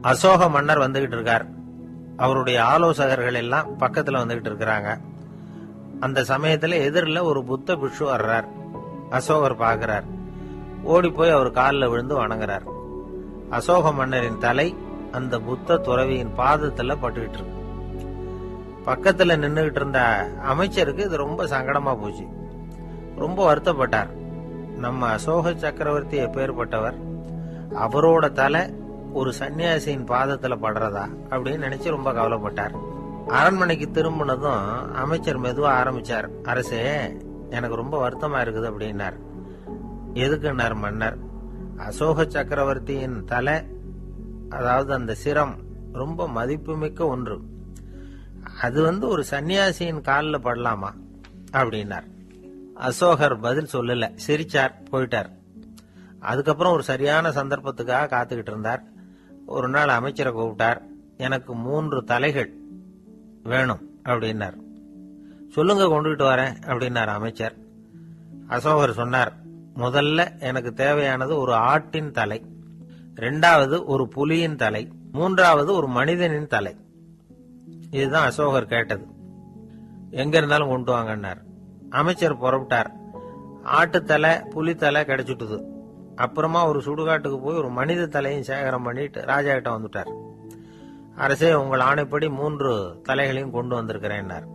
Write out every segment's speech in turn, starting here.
அசோக மன்னர் வந்துகிட்டு இருக்கார். அவருடைய ஆலோசகர்கள் எல்லாம் பக்கத்துல வந்துகிட்டு இருக்கிறாங்க. அந்த சமயத்துல எதிரில் ஒரு புத்த பிஷு வர்றார். அசோகர் பார்க்கிறார். ஓடி போய் அவர் காலில் விழுந்து வணங்குறார். அசோக மன்னரின் தலை அந்த புத்த துறவியின் பாதத்துல பட்டுக்கிட்டு இருக்கு. பக்கத்துல நின்றுகிட்டு இருந்த அமைச்சருக்கு இது ரொம்ப சங்கடமா போச்சு. ரொம்ப வருத்தப்பட்டார். நம்ம அசோக சக்கரவர்த்தி எப்பேற்பட்டவர் அவரோட தலை ஒரு சன்னியாசியின் பாதத்துல படுறதா அப்படின்னு நினைச்சு ரொம்ப கவலைப்பட்டார். அரண்மனைக்கு திரும்பினதும் அமைச்சர் மெதுவா ஆரம்பிச்சார். அரசே எனக்கு ரொம்ப வருத்தமா இருக்குது அப்படின்னார். எதுக்குன்னார் மன்னர்? அசோக சக்கரவர்த்தியின் தலை அதாவது அந்த சிரம் ரொம்ப மதிப்புமிக்க ஒன்று. அது வந்து ஒரு சன்னியாசியின் காலில் படலாமா? அப்படின்னார். அசோகர் பதில் சொல்லல. சிரிச்சார் போயிட்டார். அதுக்கப்புறம் ஒரு சரியான சந்தர்ப்பத்துக்காக காத்துக்கிட்டு இருந்தார். ஒரு நாள் அமைச்சரை கூப்பிட்டார். எனக்கு மூன்று தலைகள் வேணும் அப்படின்னார். சொல்லுங்க கொண்டுகிட்டு வரேன் அப்படின்னார் அமைச்சர். அசோகர் சொன்னார் முதல்ல எனக்கு தேவையானது ஒரு ஆட்டின் தலை ரெண்டாவது ஒரு புலியின் தலை மூன்றாவது ஒரு மனிதனின் தலை. இதுதான் அசோகர் கேட்டது. எங்க இருந்தாலும் கொண்டு வாங்கன்னார். அமைச்சர் புறப்பட்டார். ஆட்டுத்தலை புலித்தலை கிடைச்சிட்டுது. அப்புறமா ஒரு சுடுகாட்டுக்கு போய் ஒரு மனித தலையும் சேகரம் பண்ணிட்டு ராஜா கிட்ட வந்துட்டார். அரசே உங்கள் ஆணைப்படி மூன்று தலைகளையும் கொண்டு வந்திருக்கிறேன்னார்.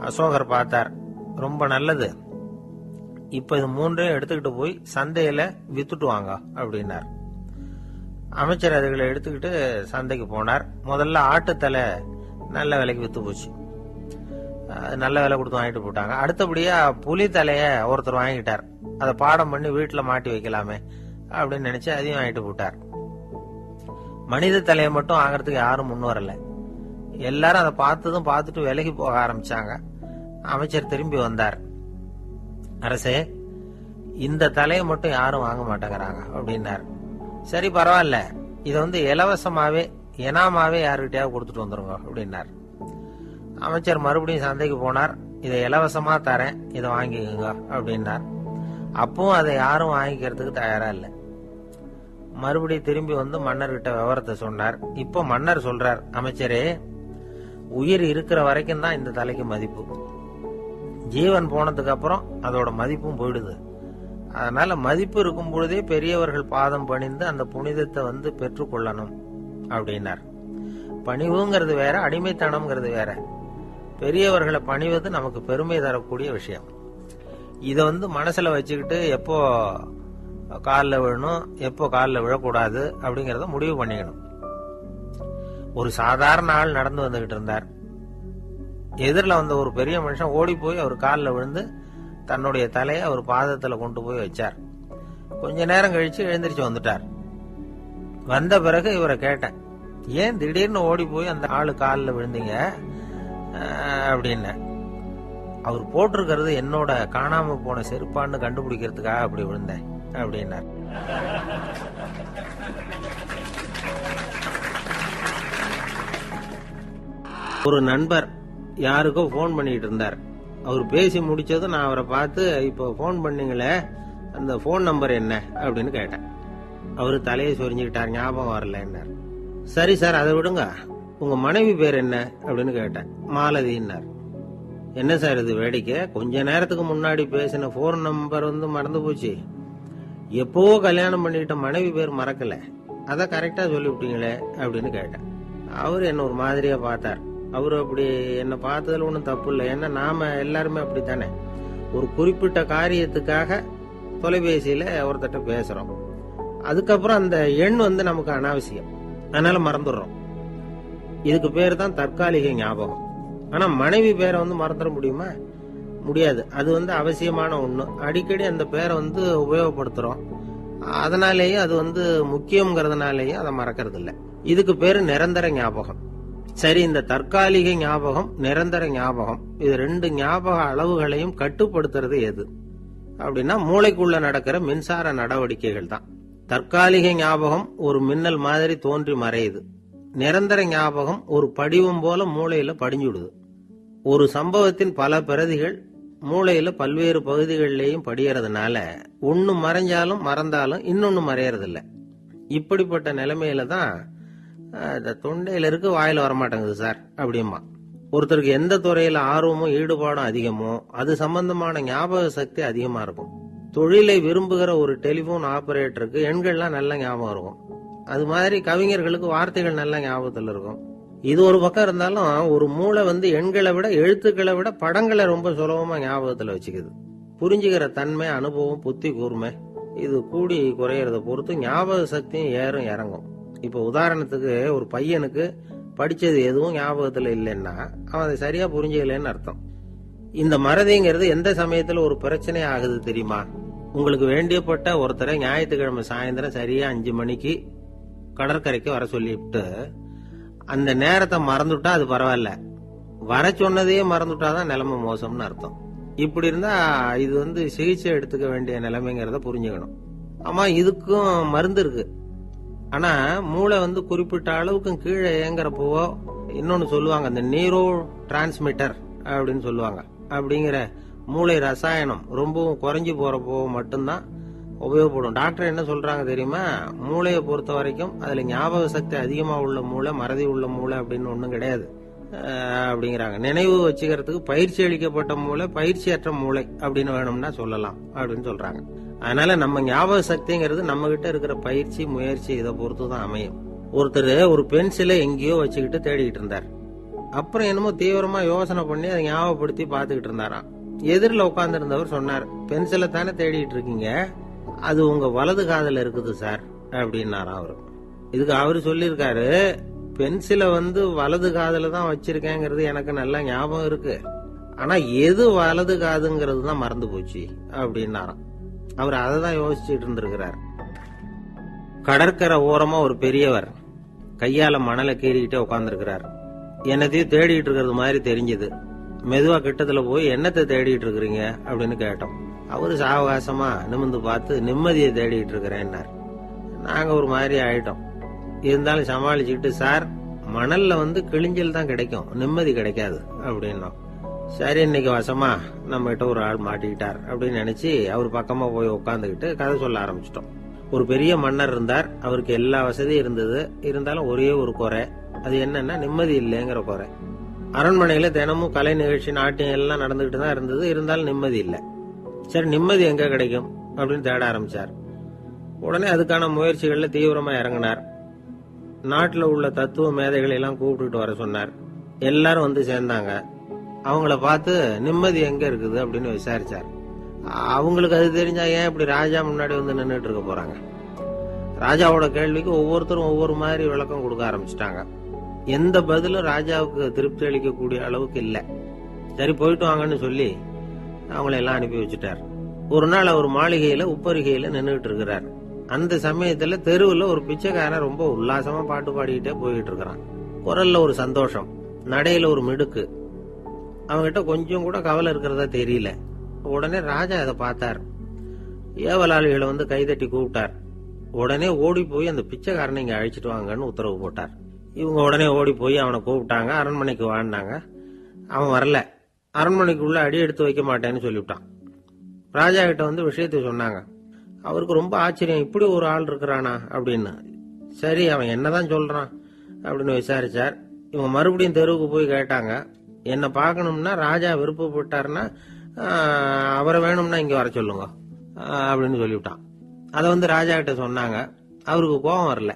அசோகர் பார்த்தார் ரொம்ப நல்லது. இப்ப இது மூன்றையும் எடுத்துக்கிட்டு போய் சந்தையில வித்துட்டு வாங்க அப்படின்னார். அமைச்சர் அதுகளை எடுத்துக்கிட்டு சந்தைக்கு போனார். முதல்ல ஆட்டுத்தலை நல்ல விலைக்கு வித்து போச்சு. நல்ல விலை கொடுத்து வாங்கிட்டு போட்டாங்க. அடுத்தபடியா புலி தலைய ஒருத்தர் வாங்கிட்டார். அதை பாடம் பண்ணி வீட்டில் மாட்டி வைக்கலாமே அப்படின்னு நினைச்சு அதையும் வாங்கிட்டு போட்டார். மனித தலையை மட்டும் வாங்குறதுக்கு யாரும் முன் வரல. எல்லாரும் அதை பார்த்ததும் பார்த்துட்டு விலகி போக ஆரம்பிச்சாங்க. அமைச்சர் திரும்பி வந்தார். அரசே இந்த தலையை மட்டும் யாரும் வாங்க மாட்டேங்கிறாங்க அப்படின்னார். சரி பரவாயில்ல. இதை வந்து இலவசமாவே இனாமாவே யாருக்கிட்டயாவது கொடுத்துட்டு வந்துருங்க அப்படின்னார். அமைச்சர் மறுபடியும் சந்தைக்கு போனார். இதை இலவசமா தரேன். இதை வாங்கிக்கோங்க அப்படின்னார். அப்பவும் அதை யாரும் வாங்கிக்கிறதுக்கு தயாரா இல்லை. மறுபடியும் திரும்பி வந்து மன்னர்கிட்ட விவரத்தை சொன்னார். இப்போ மன்னர் சொல்றார் அமைச்சரே உயிர் இருக்கிற வரைக்கும் தான் இந்த தலைக்கு மதிப்பு. ஜீவன் போனதுக்கு அப்புறம் அதோட மதிப்பும் போயிடுது. அதனால மதிப்பு இருக்கும் பொழுதே பெரியவர்கள் பாதம் பணிந்து அந்த புனிதத்தை வந்து பெற்றுக்கொள்ளணும் அப்படின்னார். பணிவுங்கிறது வேற அடிமைத்தனம்ங்கிறது வேற. பெரியவர்களை பணிவது நமக்கு பெருமை தரக்கூடிய விஷயம். இதை வந்து மனசுல வச்சுக்கிட்டு எப்போ காலில் விழணும் எப்போ காலில் விழக்கூடாது அப்படிங்கிறத முடிவு பண்ணிக்கணும். ஒரு சாதாரண ஆள் நடந்து வந்துகிட்டு இருந்தார். எதிரில் வந்த ஒரு பெரிய மனுஷன் ஓடி போய் அவர் காலில் விழுந்து தன்னுடைய தலையை அவர் பாதத்தில் கொண்டு போய் வச்சார். கொஞ்ச நேரம் கழிச்சு எழுந்திரிச்சு வந்துட்டார். வந்த பிறகு இவரை கேட்டேன் ஏன் திடீர்னு ஓடி போய் அந்த ஆள் காலில் விழுந்தீங்க? அப்படின்னேன். அவர் போட்டிருக்கிறது என்னோட காணாம போன செருப்பான்னு கண்டுபிடிக்கிறதுக்காக அப்படி விழுந்தேன் அப்படின்னார். ஒரு நண்பர் யாருக்கோ ஃபோன் பண்ணிட்டு இருந்தார். அவர் பேசி முடிச்சதும் நான் அவரை பார்த்து இப்போ ஃபோன் பண்ணீங்களே அந்த ஃபோன் நம்பர் என்ன? அப்படின்னு கேட்டேன். அவர் தலையை சொரிஞ்சுக்கிட்டார் ஞாபகம் வரலன்னார். சரி சார் அதை விடுங்க. உங்க மனைவி பேர் என்ன? அப்படின்னு கேட்டேன். மாலதின்னார் என்ன சார் இது வேடிக்கை? கொஞ்ச நேரத்துக்கு முன்னாடி பேசின ஃபோன் நம்பர் வந்து மறந்து போச்சு. எப்போவோ கல்யாணம் பண்ணிக்கிட்ட மனைவி பேர் மறக்கல. அதை கரெக்டாக சொல்லிவிட்டீங்களே அப்படின்னு கேட்டேன். அவர் என்ன ஒரு மாதிரியாக பார்த்தார். அவர் அப்படி என்னை பார்த்ததில் ஒன்றும் தப்பு இல்லை. ஏன்னா நாம் எல்லாருமே அப்படித்தானே? ஒரு குறிப்பிட்ட காரியத்துக்காக தொலைபேசியில் ஒருத்தட்ட பேசுகிறோம் அதுக்கப்புறம் அந்த எண் வந்து நமக்கு அனாவசியம். அதனால் மறந்துடுறோம். இதுக்கு பேர் தான் தற்காலிக ஞாபகம். ஆனா மனைவி பேரை வந்து மறந்துட முடியுமா? முடியாது. அது வந்து அவசியமான ஒண்ணு. அடிக்கடி அந்த பேரை வந்து உபயோகப்படுத்துறோம். அதனாலேயே அது வந்து முக்கியங்கிறதுனாலேயே அதை மறக்கிறது இல்ல இதுக்கு பேரு நிரந்தர ஞாபகம். சரி இந்த தற்காலிக ஞாபகம் நிரந்தர ஞாபகம் இது ரெண்டு ஞாபக அளவுகளையும் கட்டுப்படுத்துறது எது? அப்படின்னா மூளைக்குள்ள நடக்கிற மின்சார நடவடிக்கைகள் தான். தற்காலிக ஞாபகம் ஒரு மின்னல் மாதிரி தோன்றி மறையுது. நிரந்தர ஞாபகம் ஒரு படிவம் போல மூளையில படிஞ்சுடுது. ஒரு சம்பவத்தின் பல பிரதிகள் மூளையில பல்வேறு பகுதிகளிலையும் படியறதுனால ஒன்னு மறைஞ்சாலும் மறந்தாலும் இன்னொன்னு மறையறதில்ல. இப்படிப்பட்ட நிலைமையில தான் தொண்டையில இருக்கு வாயில வரமாட்டேங்குது சார் அப்படிமா ஒருத்தருக்கு எந்த துறையில ஆர்வமும் ஈடுபாடும் அதிகமோ அது சம்பந்தமான ஞாபக சக்தி அதிகமா இருக்கும். தொழிலை விரும்புகிற ஒரு டெலிபோன் ஆபரேட்டருக்கு எண்கள்லாம் நல்ல ஞாபகம் இருக்கும். அது மாதிரி கவிஞர்களுக்கு வார்த்தைகள் நல்ல ஞாபகத்தில் இருக்கும். இது ஒரு பக்கம் இருந்தாலும் ஒரு மூளை வந்து எண்களை விட எழுத்துக்களை விட படங்களை ரொம்ப சுலபமா ஞாபகத்துல வச்சுக்குது. புரிஞ்சுக்கிற தன்மை அனுபவம் புத்தி கூர்மை இது கூடி குறையறத பொறுத்து ஞாபக சக்தியும் ஏறும் இறங்கும். இப்போ உதாரணத்துக்கு ஒரு பையனுக்கு படிச்சது எதுவும் ஞாபகத்துல இல்லைன்னா அவன் அதை சரியா புரிஞ்சுக்கலன்னு அர்த்தம். இந்த மறதிங்கிறது எந்த சமயத்துல ஒரு பிரச்சனை ஆகுது தெரியுமா? உங்களுக்கு வேண்டியப்பட்ட ஒருத்தரை ஞாயிற்றுக்கிழமை சாயந்தரம் சரியா அஞ்சு மணிக்கு கடற்கரைக்கு வர சொல்லிவிட்டு அந்த நேரத்தை மறந்துட்டா அது பரவாயில்ல. வர சொன்னதையே மறந்துட்டாதான் நிலைமை மோசம்னு அர்த்தம். இப்படி இருந்தா இது வந்து சிகிச்சை எடுத்துக்க வேண்டிய நிலைமைங்கிறத புரிஞ்சுக்கணும். ஆமா இதுக்கும் மருந்து இருக்கு. ஆனா மூளை வந்து குறிப்பிட்ட அளவுக்கு கீழே இயங்குறப்போ இன்னொன்னு சொல்லுவாங்க இந்த நீரோ டிரான்ஸ்மிட்டர் அப்படின்னு சொல்லுவாங்க. அப்படிங்கிற மூளை ரசாயனம் ரொம்பவும் குறைஞ்சு போறப்போ மட்டும்தான் உபயோகப்படும். டாக்டர் என்ன சொல்றாங்க தெரியுமா? மூளையை பொறுத்த வரைக்கும் அதுல ஞாபக சக்தி அதிகமா உள்ள மூளை மறதி உள்ள மூளை அப்படின்னு ஒண்ணும் கிடையாது. அப்படிங்கிறாங்க. நினைவு வச்சுக்கிறதுக்கு பயிற்சி அளிக்கப்பட்ட மூளை பயிற்சியற்ற மூளை அப்படின்னு வேணும்னா சொல்லலாம் அப்படின்னு சொல்றாங்க. அதனால நம்ம ஞாபக சக்திங்கிறது நம்ம கிட்ட இருக்கிற பயிற்சி முயற்சி இதை பொறுத்து தான் அமையும். ஒருத்தர் ஒரு பென்சிலை எங்கேயோ வச்சுக்கிட்டு தேடிக்கிட்டு இருந்தார். அப்புறம் என்னமோ தீவிரமா யோசனை பண்ணி அதை ஞாபகப்படுத்தி பார்த்துக்கிட்டு இருந்தாராம். எதிரில் உட்காந்துருந்தவர் சொன்னார் பென்சிலை தானே தேடிட்டு இருக்கீங்க? அது உங்க வலது காதில் இருக்குது சார் அப்படின்னாராம் அவரு. இதுக்கு அவரு சொல்லியிருக்காரு பென்சிலை வந்து வலது காதில் தான் வச்சிருக்கேங்கிறது எனக்கு நல்லா ஞாபகம் இருக்கு. ஆனா எது வலது காதுங்கிறது தான் மறந்து போச்சு அப்படின்னாராம். அவர் அதை தான் யோசிச்சுட்டு இருந்திருக்கிறார். கடற்கரை ஓரமா ஒரு பெரியவர் கையால மணலை கீறிக்கிட்டே உட்காந்துருக்கிறார் என்னத்தையும் தேடிட்டு இருக்கிறது மாதிரி தெரிஞ்சது. மெதுவா கிட்டத்துல போய் என்னத்தை தேடிட்டு இருக்கிறீங்க? அப்படின்னு கேட்டோம். அவரு சாவகாசமா நிமிந்து பார்த்து நிம்மதியை தேடிட்டு இருக்கிறேன்னார். நாங்க ஒரு மாதிரி ஆயிட்டோம். இருந்தாலும் சமாளிச்சுக்கிட்டு சார் மணல்ல வந்து கிழிஞ்சல் தான் கிடைக்கும். நிம்மதி கிடைக்காது. அப்படின்னோம். சரி இன்னைக்கு வசமா நம்ம கிட்ட ஒரு ஆள் மாட்டிக்கிட்டார். அப்படின்னு நினைச்சு அவர் பக்கமா போய் உட்காந்துக்கிட்டு கதை சொல்ல ஆரம்பிச்சிட்டோம். ஒரு பெரிய மன்னர் இருந்தார். அவருக்கு எல்லா வசதியும் இருந்தது. இருந்தாலும் ஒரே ஒரு குறை. அது என்னன்னா நிம்மதி இல்லைங்கிற குறை. அரண்மனையில தினமும் கலை நிகழ்ச்சி நாட்டியம் எல்லாம் நடந்துகிட்டு தான் இருந்தது. இருந்தாலும் நிம்மதி இல்லை. சரி நிம்மதி எங்க கிடைக்கும்? அப்படின்னு தேட ஆரம்பிச்சார். உடனே அதுக்கான முயற்சிகள்ல தீவிரமா இறங்கினார். நாட்டில் உள்ள தத்துவ மேதைகளை எல்லாம் கூப்பிட்டுட்டு வர சொன்னார். எல்லாரும் வந்து சேர்ந்தாங்க. அவங்கள பார்த்து நிம்மதி எங்க இருக்குது அப்படின்னு விசாரிச்சார். அவங்களுக்கு அது தெரிஞ்சா ஏன் இப்படி ராஜா முன்னாடி வந்து நின்றுட்டு இருக்க போறாங்க? ராஜாவோட கேள்விக்கு ஒவ்வொருத்தரும் ஒவ்வொரு மாதிரி விளக்கம் கொடுக்க ஆரம்பிச்சிட்டாங்க. எந்த பதிலும் ராஜாவுக்கு திருப்தி அளிக்கக்கூடிய அளவுக்கு இல்லை. சரி போயிட்டு வாங்கன்னு சொல்லி அவங்கள எல்லாம் அனுப்பி வச்சுட்டார். ஒரு நாள் அவர் மாளிகையில உப்பருகையில நின்றுட்டு இருக்கிறார். அந்த சமயத்துல தெருவுல ஒரு பிச்சைக்காரன் ரொம்ப உல்லாசமா பாட்டு பாடிக்கிட்டே போய்கிட்டு இருக்கிறான். குரல்ல ஒரு சந்தோஷம் நடையில ஒரு மிடுக்கு. அவன்கிட்ட கொஞ்சம் கூட கவலை இருக்கிறதா தெரியல. உடனே ராஜா அதை பார்த்தார். ஏவலாளிகளை வந்து கைதட்டி கூப்பிட்டார். உடனே ஓடி போய் அந்த பிச்சைக்காரனை இங்க அழைச்சிட்டு வாங்கன்னு உத்தரவு போட்டார். இவங்க உடனே ஓடி போய் அவனை கூப்பிட்டாங்க அரண்மனைக்கு வாழ்ந்தாங்க அவன் வரல. அரண்மனைக்குள்ள அடி எடுத்து வைக்க மாட்டேன்னு சொல்லிவிட்டான். ராஜா கிட்ட வந்து விஷயத்தை சொன்னாங்க. அவருக்கு ரொம்ப ஆச்சரியம் இப்படி ஒரு ஆள் இருக்கிறானா அப்படின்னு. சரி அவன் என்னதான் சொல்றான் அப்படின்னு விசாரிச்சார். இவங்க மறுபடியும் தெருவுக்கு போய் கேட்டாங்க என்னை பார்க்கணும்னா ராஜா விருப்பப்பட்டாருன்னா அவரை வேணும்னா இங்கே வர சொல்லுங்க அப்படின்னு சொல்லிவிட்டான். அதை வந்து ராஜா கிட்ட சொன்னாங்க. அவருக்கு கோபம் வரல.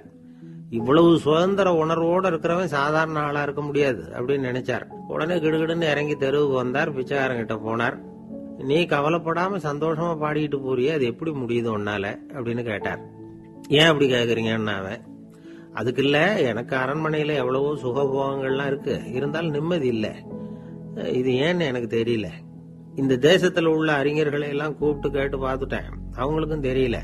இவ்வளவு சுதந்திர உணர்வோடு இருக்கிறவன் சாதாரண ஆளா இருக்க முடியாது அப்படின்னு நினைச்சார். உடனே கிடுகிடுன்னு இறங்கி தெருவுக்கு வந்தார் பிச்சைக்காரங்கிட்ட போனார். நீ கவலைப்படாம சந்தோஷமா பாடிக்கிட்டு போறிய அது எப்படி முடியுது உன்னால? அப்படின்னு கேட்டார். ஏன் அப்படி கேக்குறீங்கன்னு அவன் அதுக்கு இல்ல எனக்கு அரண்மனையில எவ்வளவோ சுகபோகங்கள்லாம் இருக்கு இருந்தாலும் நிம்மதி இல்லை. இது ஏன்னு எனக்கு தெரியல. இந்த தேசத்துல உள்ள அறிஞர்களை எல்லாம் கூப்பிட்டு கேட்டு பார்த்துட்டேன். அவங்களுக்கும் தெரியல.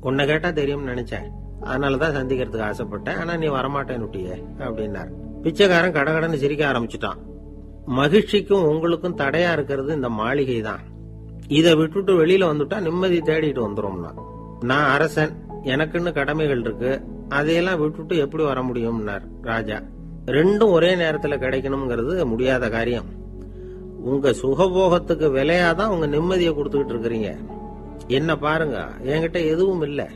உன்னை கேட்டா தெரியும்னு நினைச்சேன். அதனாலதான் சந்திக்கிறதுக்கு ஆசைப்பட்டேன். ஆனால் நீ வரமாட்டேன்னுட்டியே அப்படின்னார். பிச்சைக்காரன் கடகடன்னு சிரிக்க ஆரம்பிச்சுட்டான். மகிழ்ச்சிக்கும் உங்களுக்கும் தடையா இருக்கிறது இந்த மாளிகை தான் இதை விட்டுட்டு வெளியில வந்துட்டா நிம்மதி தேடிட்டு வந்துடும்னா நான் அரசன் எனக்குன்னு கடமைகள் இருக்கு. அதையெல்லாம் விட்டுட்டு எப்படி வர முடியும்னார் ராஜா. ரெண்டும் ஒரே நேரத்தில் கிடைக்கணுங்கிறது முடியாத காரியம். உங்க சுகபோகத்துக்கு விலையாதான் உங்க நிம்மதியை கொடுத்துக்கிட்டு இருக்கிறீங்க. என்ன பாருங்க என்கிட்ட எதுவும் இல்லை.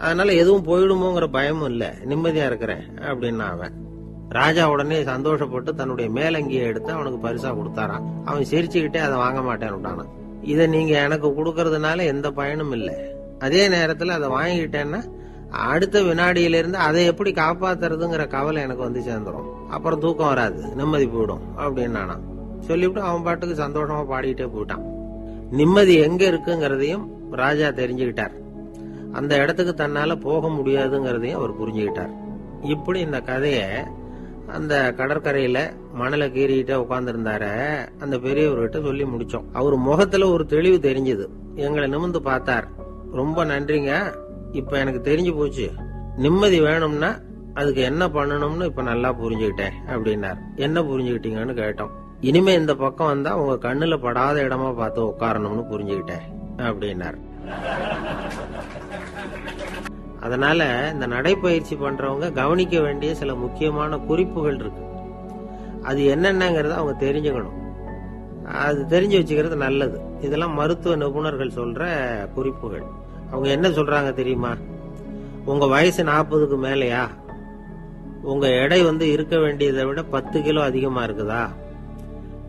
அதனால எதுவும் போயிடுமோங்கிற பயமும் இல்ல. நிம்மதியா இருக்கிறேன் அப்படின்னா அவன். ராஜா உடனே சந்தோஷப்பட்டு தன்னுடைய மேலங்கியை எடுத்து அவனுக்கு பரிசா கொடுத்தாரான் அவன் சிரிச்சுக்கிட்டே அதை வாங்க மாட்டேன்னு இதை நீங்க எனக்கு கொடுக்கறதுனால எந்த பயனும் இல்லை. அதே நேரத்துல அதை வாங்கிக்கிட்டேன்னா அடுத்த வினாடியில இருந்து அதை எப்படி காப்பாத்துறதுங்கிற கவலை எனக்கு வந்து சேர்ந்துரும். அப்புறம் தூக்கம் வராது நிம்மதி போயிடும் அப்படின்னு சொல்லிவிட்டு அவன் பாட்டுக்கு சந்தோஷமா பாடிக்கிட்டே போயிட்டான். நிம்மதி எங்க இருக்குங்கிறதையும் ராஜா தெரிஞ்சுக்கிட்டார். அந்த இடத்துக்கு தன்னால போக முடியாதுங்கிறதையும் அவர் புரிஞ்சுக்கிட்டார். இப்படி இந்த கதைய அந்த கடற்கரையில மணலை கீறிக்கிட்டே உட்கார்ந்துருந்தார. அந்த பெரியவர்கிட்ட சொல்லி முடிச்சோம். அவர் முகத்துல ஒரு தெளிவு தெரிஞ்சது. எங்களை நிமிந்து பார்த்தார். ரொம்ப நன்றிங்க. இப்ப எனக்கு தெரிஞ்சு போச்சு. நிம்மதி வேணும்னா அதுக்கு என்ன பண்ணணும்னு இப்ப நல்லா புரிஞ்சுக்கிட்டேன் அப்படின்னார். என்ன புரிஞ்சுக்கிட்டீங்கன்னு கேட்டோம். இனிமே இந்த பக்கம் வந்தா உங்க கண்ணுல படாத இடமா பார்த்து உட்காரணும்னு புரிஞ்சுக்கிட்டேன் அப்படின்னார். அதனால இந்த நடைப்பயிற்சி பண்றவங்க கவனிக்க வேண்டிய சில முக்கியமான குறிப்புகள் இருக்கு. அது என்னென்னங்கிறத அவங்க தெரிஞ்சுக்கணும். அது தெரிஞ்சு வச்சுக்கிறது நல்லது. இதெல்லாம் மருத்துவ நிபுணர்கள் சொல்ற குறிப்புகள். அவங்க என்ன சொல்றாங்க தெரியுமா? உங்க வயசு நாற்பதுக்கு மேலையா? உங்க எடை வந்து இருக்க வேண்டியதை விட பத்து கிலோ அதிகமா இருக்குதா?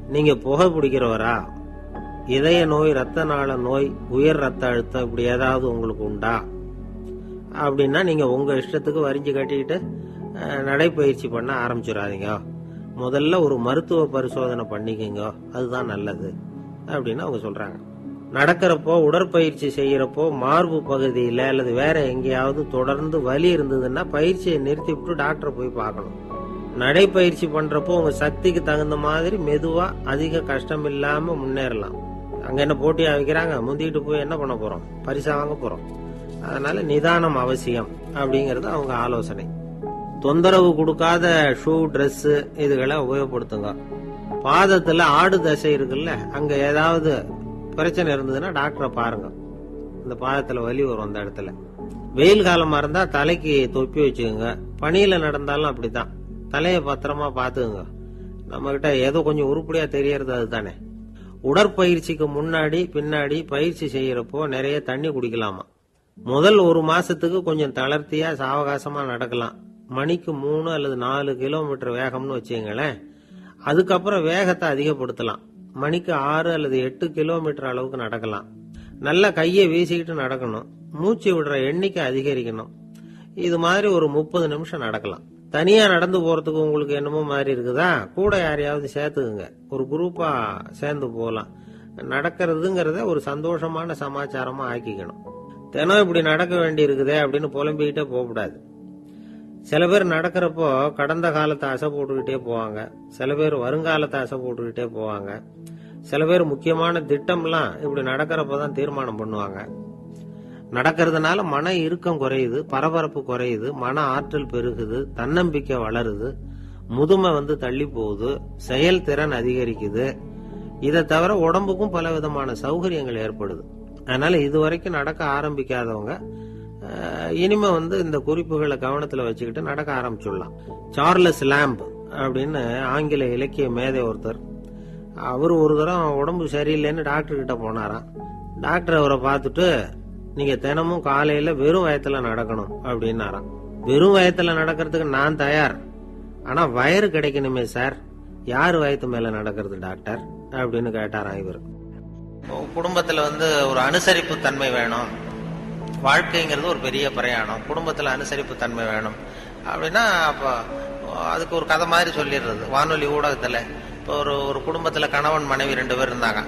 நீங்க புகை பிடிக்கிறவரா? இதய நோய் ரத்த நாள நோய் உயர் ரத்த அழுத்தம் இப்படி ஏதாவது உங்களுக்கு உண்டா? அப்படின்னா நீங்கள் உங்கள் இஷ்டத்துக்கு வரிஞ்சு கட்டிக்கிட்டு நடைப்பயிற்சி பண்ண ஆரம்பிச்சிடாதீங்க. முதல்ல ஒரு மருத்துவ பரிசோதனை பண்ணிக்கோங்க. அதுதான் நல்லது. அப்படின்னு அவங்க சொல்கிறாங்க நடக்கிறப்போ உடற்பயிற்சி செய்கிறப்போ மார்பு பகுதியில் அல்லது வேற எங்கேயாவது தொடர்ந்து வலி இருந்ததுன்னா பயிற்சியை நிறுத்தி விட்டு டாக்டரை போய் பார்க்கணும். நடைப்பயிற்சி பண்ணுறப்போ உங்கள் சக்திக்கு தகுந்த மாதிரி மெதுவாக அதிக கஷ்டம் இல்லாமல் முன்னேறலாம். அங்கே என்ன போட்டியாக வைக்கிறாங்க? முந்திக்கிட்டு போய் என்ன பண்ண போகிறோம் பரிசா வாங்க போகிறோம் அதனால நிதானம் அவசியம் அப்படிங்கறது அவங்க ஆலோசனை. தொந்தரவு கொடுக்காத ஷூ ட்ரெஸ்ஸு இதுகளை உபயோகப்படுத்துங்க. பாதத்துல ஆடு தசை இருக்குல்ல அங்க ஏதாவது பிரச்சனை இருந்ததுன்னா டாக்டரை பாருங்க. இந்த பாதத்துல வலி வரும் அந்த இடத்துல. வெயில் காலமா இருந்தா தலைக்கு தொப்பி வச்சுக்கோங்க. பனியில் நடந்தாலும் அப்படித்தான் தலையை பத்திரமா பார்த்துக்குங்க. நம்ம கிட்ட ஏதோ கொஞ்சம் உருப்படியா தெரியறது அதுதானே. உடற்பயிற்சிக்கு முன்னாடி பின்னாடி பயிற்சி செய்யறப்போ நிறைய தண்ணி குடிக்கலாமா? முதல் ஒரு மாசத்துக்கு கொஞ்சம் தளர்த்தியா சாவகாசமா நடக்கலாம். மணிக்கு மூணு அல்லது நாலு கிலோமீட்டர் வேகம்னு வச்சுங்களேன் அதுக்கப்புறம் வேகத்தை அதிகப்படுத்தலாம். மணிக்கு ஆறு அல்லது எட்டு கிலோமீட்டர் அளவுக்கு நடக்கலாம். நல்லா கையை வீசிக்கிட்டு நடக்கணும். மூச்சு விடுற எண்ணிக்கை அதிகரிக்கணும். இது மாதிரி ஒரு முப்பது நிமிஷம் நடக்கலாம். தனியா நடந்து போறதுக்கு உங்களுக்கு என்னமோ மாதிரி இருக்குதா? கூட யாரையாவது சேர்த்துக்குங்க. ஒரு குரூப்பா சேர்ந்து போகலாம். நடக்கிறதுங்கிறத ஒரு சந்தோஷமான சமாச்சாரமா ஆக்கிக்கணும். தினம் இப்படி நடக்க வேண்டி இருக்குதே அப்படின்னு புலம்பிக்கிட்டே போகக்கூடாது. சில பேர் நடக்கிறப்போ கடந்த காலத்தை அசை போட்டுக்கிட்டே போவாங்க. சில பேர் வருங்காலத்தை அசை போட்டுக்கிட்டே போவாங்க. சில பேர் முக்கியமான திட்டம்லாம் இப்படி நடக்கிறப்ப தான் தீர்மானம் பண்ணுவாங்க. நடக்கிறதுனால மன இறுக்கம் குறையுது பரபரப்பு குறையுது மன ஆற்றல் பெருகுது தன்னம்பிக்கை வளருது முதுமை வந்து தள்ளி போகுது செயல்திறன் அதிகரிக்குது. இதை தவிர உடம்புக்கும் பல விதமான சௌகரியங்கள் ஏற்படுது. அதனால இது வரைக்கும் நடக்க ஆரம்பிக்காதவங்க இனிமே வந்து இந்த குறிப்புகளை கவனத்துல வச்சுக்கிட்டு நடக்க ஆரம்பிச்சுடலாம். சார்லஸ் லேம்ப் அப்படின்னு ஆங்கில இலக்கிய மேதை ஒருத்தர் அவர் ஒரு தரம் உடம்பு சரியில்லைன்னு டாக்டர் கிட்ட போனாராம். டாக்டர் அவரை பார்த்துட்டு நீங்க தினமும் காலையில வெறும் வயத்துல நடக்கணும் அப்படின்னாராம். வெறும் வயத்துல நடக்கிறதுக்கு நான் தயார். ஆனா வயறு கிடைக்கணுமே சார். யார் வயத்து மேல நடக்கிறது டாக்டர் அப்படின்னு கேட்டாராம் இவர். குடும்பத்தில் வந்து ஒரு அனுசரிப்பு தன்மை வேணும். வாழ்க்கைங்கிறது ஒரு பெரிய பிரயாணம். குடும்பத்தில் அனுசரிப்பு தன்மை வேணும். அப்படின்னா அப்போ அதுக்கு ஒரு கதை மாதிரி சொல்லிடுறது. வானொலி ஊடகத்தில். இப்போ ஒரு ஒரு குடும்பத்தில் கணவன் மனைவி ரெண்டு பேர் இருந்தாங்க.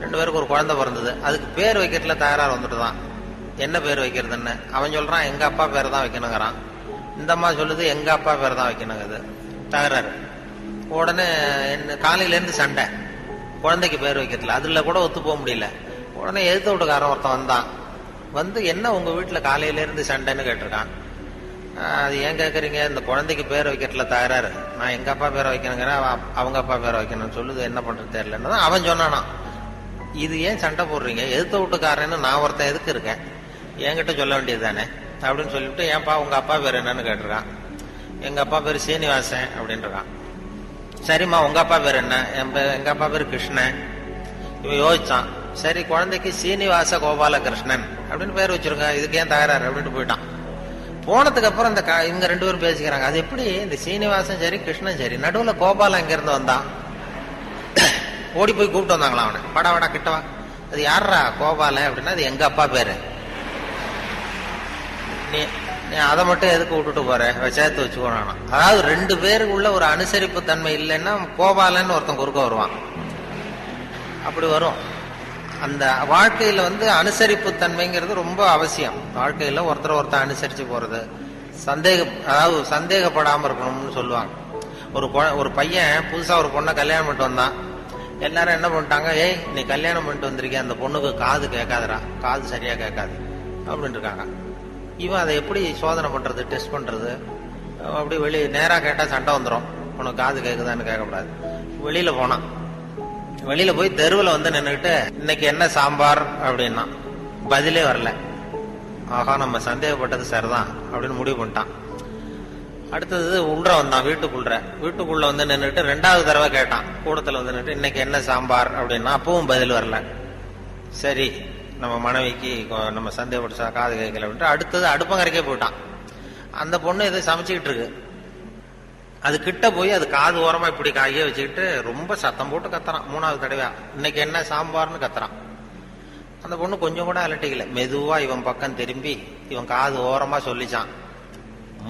ரெண்டு பேருக்கு ஒரு குழந்தை பிறந்தது. அதுக்கு பேர் வைக்கிறதுல தயாராக வந்துட்டு தான் என்ன பேர் வைக்கிறதுன்னு? அவன் சொல்கிறான் எங்கள் அப்பா பேர் தான் வைக்கணுங்கிறான். இந்த அம்மா சொல்லுது எங்கள் அப்பா பேர் தான் வைக்கணுங்குது தகராறு. உடனே என்ன காலையிலேருந்து சண்டை. குழந்தைக்கு பேர் வைக்கிறதுல. அதுல கூட ஒத்து போக முடியல. உடனே எழுத்த வீட்டுக்காரன் ஒருத்தன் வந்தான். வந்து என்ன உங்க வீட்டுல காலையில இருந்து சண்டைன்னு கேட்டிருக்கான்? அது ஏன் கேக்குறீங்க? இந்த குழந்தைக்கு பேர் வைக்கிறதுல தகராறு. நான் எங்க அப்பா பேரை வைக்கணுங்கிறேன் அவ- அவங்க அப்பா பேரை வைக்கணும்னு சொல்லுது. என்ன பண்றது தெரியலன்னு தான் அவன் சொன்னானா இது ஏன் சண்டை போடுறீங்க? எதிர்த்த வீட்டுக்காரன்னு நான் ஒருத்தன் எதுக்கு இருக்கேன்? என்கிட்ட சொல்ல வேண்டியது தானே அப்படின்னு சொல்லிவிட்டு ஏன்பா உங்க அப்பா பேர் என்னன்னு கேட்டிருக்கான். எங்க அப்பா பேர் சீனிவாசன் அப்படின்றான் சரிம்மா உங்க அப்பா பேர் என்ன? என் எங்க அப்பா பேர் கிருஷ்ணன். இவன் யோசிச்சான் சரி குழந்தைக்கு சீனிவாச கோபாலகிருஷ்ணன் அப்படின்னு பேர் வச்சிருங்க இதுக்கு ஏன் தகராறு அப்படின்ட்டு போயிட்டான். போனதுக்கு அப்புறம் இந்த இவங்க ரெண்டு பேரும் பேசிக்கிறாங்க. அது எப்படி? இந்த சீனிவாசன் சரி கிருஷ்ணன் சரி. நடுவுல கோபாலன் எங்க இருந்து வந்தான். ஓடி போய் கூப்பிட்டு வந்தாங்களா அவனை. வாடா வாடா கிட்டவா அது யாரா கோபால அப்படின்னா அது எங்க அப்பா பேரு. நீ அதை மட்டும் எதுக்கு விட்டுட்டு போற? சேர்த்து வச்சுக்கோனா அதாவது ரெண்டு பேருக்குள்ள ஒரு அனுசரிப்பு தன்மை இல்லைன்னா கோபாலன்னு ஒருத்தன் குறுக்க வருவான். அப்படி வரும். அந்த வாழ்க்கையில வந்து அனுசரிப்பு தன்மைங்கிறது ரொம்ப அவசியம். வாழ்க்கையில ஒருத்தர் ஒருத்தர் அனுசரிச்சு போறது. சந்தேக அதாவது சந்தேகப்படாம இருக்கணும்னு சொல்லுவாங்க. ஒரு பொ- ஒரு பையன் புதுசா ஒரு பொண்ணை கல்யாணம் பண்ணிட்டு வந்தான். எல்லாரும் என்ன பண்ணிட்டாங்க? ஏய் நீ கல்யாணம் பண்ணிட்டு வந்திருக்கிய? அந்த பொண்ணுக்கு காது கேட்காதுடா. காது சரியா கேட்காது. அப்படின்ட்டு இருக்காங்க. இவன் அதை எப்படி சோதனை பண்றது டெஸ்ட் பண்றது? அப்படி வெளியே நேராக கேட்டால் சண்டை வந்துடும் உனக்கு காது கேட்குதான்னு கேட்கக்கூடாது. வெளியில போனான். வெளியில போய் தெருவில் வந்து நின்றுக்கிட்டு இன்னைக்கு என்ன சாம்பார்? அப்படின்னா பதிலே வரல. ஆஹா நம்ம சந்தேகப்பட்டது சரிதான் அப்படின்னு முடிவு பண்ணிட்டான். அடுத்தது உள்ள வந்தான் வீட்டுக்குள்ள வீட்டுக்குள்ள வந்து நின்றுட்டு ரெண்டாவது தடவை கேட்டான். கூடத்தில் வந்து நின்றுட்டு இன்னைக்கு என்ன சாம்பார்? அப்படின்னா அப்பவும் பதில் வரல. சரி நம்ம மனைவிக்கு நம்ம சந்தேகப்பட்டு காது கேட்கல அப்படின்ட்டு அடுத்தது அடுப்பங்கரைக்கே போயிட்டான். அந்த பொண்ணு எதை சமைச்சுக்கிட்டு இருக்கு. அது கிட்ட போய் அது காது ஓரமா இப்படி காய வச்சுக்கிட்டு ரொம்ப சத்தம் போட்டு கத்துறான். மூணாவது தடவையா. இன்னைக்கு என்ன சாம்பார்னு கத்துறான். அந்த பொண்ணு கொஞ்சம் கூட அலட்டிக்கல. மெதுவாக இவன் பக்கம் திரும்பி இவன் காது ஓரமா சொல்லிச்சான்.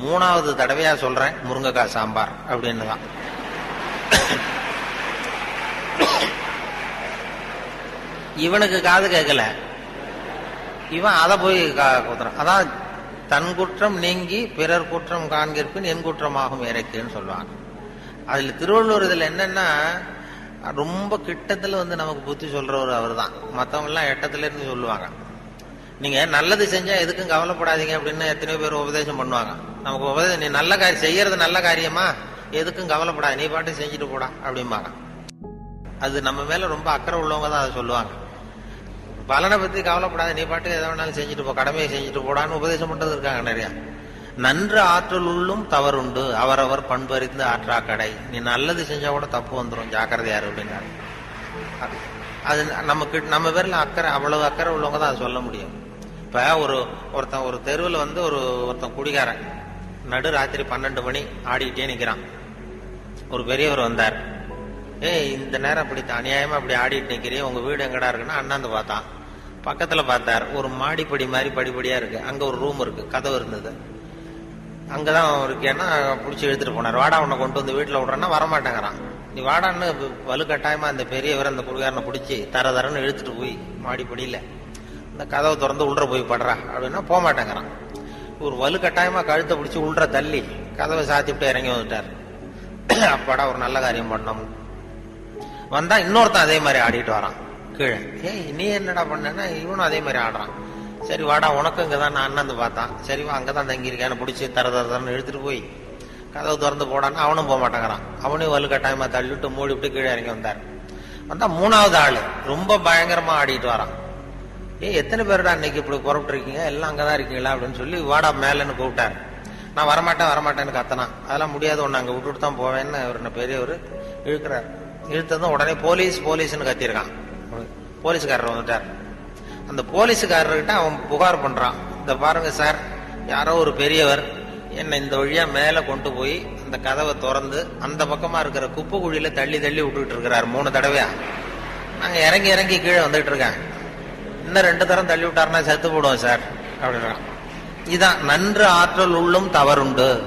மூணாவது தடவையா சொல்றேன் முருங்கைக்காய் சாம்பார் அப்படின்னு தான் இவனுக்கு காது கேட்கல. இவன் அதை போய் கா- குத்துறான். அதான் தன் குற்றம் நீங்கி பிறர் குற்றம் காண்கிற்பின் என் குற்றமாகும் இறைக்குன்னு சொல்லுவாங்க. அதில் திருவள்ளுவர் இதில் என்னன்னா ரொம்ப கிட்டத்தில் வந்து நமக்கு புத்தி சொல்றவர் அவர் தான் மத்தவங்க எல்லாம் இருந்து சொல்லுவாங்க. நீங்க நல்லது செஞ்சா எதுக்கும் கவலைப்படாதீங்க அப்படின்னு எத்தனையோ பேர் உபதேசம் பண்ணுவாங்க. நமக்கு உபதேசம் நீ நல்ல காரியம் செய்யறது நல்ல காரியமா? எதுக்கும் கவலைப்படாது நீ பாட்டு செஞ்சுட்டு போடா அப்படிம்பாங்க. அது நம்ம மேல ரொம்ப அக்கறை உள்ளவங்க தான் அதை சொல்லுவாங்க. பலனை பத்தி கவலைப்படாத நீ பாட்டு எதை வேணாலும் செஞ்சுட்டு போ கடமையை செஞ்சுட்டு போடான்னு உபதேசம் பண்றது இருக்காங்க நிறைய. நன்று ஆற்றல் உள்ளும் தவறுண்டு அவரவர் பண்பறிந்து ஆற்றா கடை நீ நல்லது செஞ்சா கூட தப்பு வந்துடும் ஜாக்கிரதையாரு அப்படின்னாரு அது- அது நமக்கு நம்ம பேர்ல அக்கறை அவ்வளவு அக்கறை உள்ளவங்க தான் அதை சொல்ல முடியும். இப்ப ஒரு ஒருத்தன் ஒரு தெருவில் வந்து ஒரு ஒருத்தன் குடிகாரன். நடு ராத்திரி பன்னெண்டு மணி ஆடிக்கிட்டே நிக்கிறான். ஒரு பெரியவர் வந்தார். ஏய் இந்த நேரம் அப்படி அநியாயமா அப்படி ஆடிட்டு நிக்கிறியே உங்க வீடு எங்கடா இருக்குன்னா அண்ணாந்து பார்த்தான் பக்கத்துல பார்த்தார். ஒரு மாடிப்படி மாதிரி படிப்படியா இருக்கு. அங்க ஒரு ரூம் இருக்கு. கதவு இருந்தது. அங்கதான் இருக்கேன்னா பிடிச்சி எடுத்துட்டு போனார். வாடா உன்னை கொண்டு வந்து வீட்டுல விடுறேன்னா வரமாட்டேங்கிறான். நீ வாடான்னு வலுக்கட்டாயமா அந்த பெரியவர் அந்த குடிகாரனை பிடிச்சி தர தரன்னு இழுத்துட்டு போய் மாடிப்படியில. இந்த கதவை திறந்து உள்ள போய் படுறா. அப்படின்னா போக மாட்டேங்கிறான் ஒரு வலுக்கட்டாயமா கழுத்தை பிடிச்சி உள்ள தள்ளி கதவை சாத்திவிட்டு இறங்கி வந்துட்டார். அப்பாடா ஒரு நல்ல காரியம் பண்ணோம்னு வந்தா இன்னொருத்தன் அதே மாதிரி ஆடிட்டு வரான். கீழே. ஏய் நீ என்னடா பண்ணனா இவனும் அதே மாதிரி ஆடுறான். சரி வாடா உனக்கு இங்கதான் நான் அண்ணந்து பார்த்தான். சரி வா அங்கதான் தங்கி பிடிச்சி தர தர தரன்னு இழுத்துட்டு போய் கதவு திறந்து போடான்னு அவனும் போக மாட்டேங்கிறான். அவனையும் வலுக்கட்டாயமா தள்ளிவிட்டு மூடி விட்டு கீழே இறங்கி வந்தார். வந்தா மூணாவது ஆளு ரொம்ப பயங்கரமா ஆடிட்டு வரான். ஏ எத்தனை பேருடா அன்னைக்கு இப்படி புறப்பட்டுருக்கீங்க? எல்லாம் அங்கதான் இருக்கீங்களா? அப்படின்னு சொல்லி வாடா மேலன்னு கூப்பிட்டாரு. நான் வரமாட்டேன் வரமாட்டேன்னு கத்தனா அதெல்லாம் முடியாது ஒன்று அங்கே விட்டுட்டு தான் போவேன்னு அவர் பெரியவர் இழுக்கிறார். இழுத்ததும் உடனே போலீஸ் போலீஸ்னு கத்திருக்கான். போலீஸ்காரர் வந்துட்டார். அந்த போலீஸுக்காரர்கிட்ட அவன் புகார் பண்றான். இந்த பாருங்க சார் யாரோ ஒரு பெரியவர் என்னை இந்த வழியா மேல கொண்டு போய் அந்த கதவை திறந்து அந்த பக்கமா இருக்கிற குப்பை குழியில தள்ளி தள்ளி விட்டுட்டு இருக்கிறார் மூணு தடவையா. நாங்க இறங்கி இறங்கி கீழே வந்துட்டு இருக்கேன். இன்னும் ரெண்டு தரம் தள்ளி விட்டாருன்னா செத்து போடுவோம் சார் அப்படின்றான். இதான் நன்று ஆற்றல் உள்ளும் தவறுண்டு.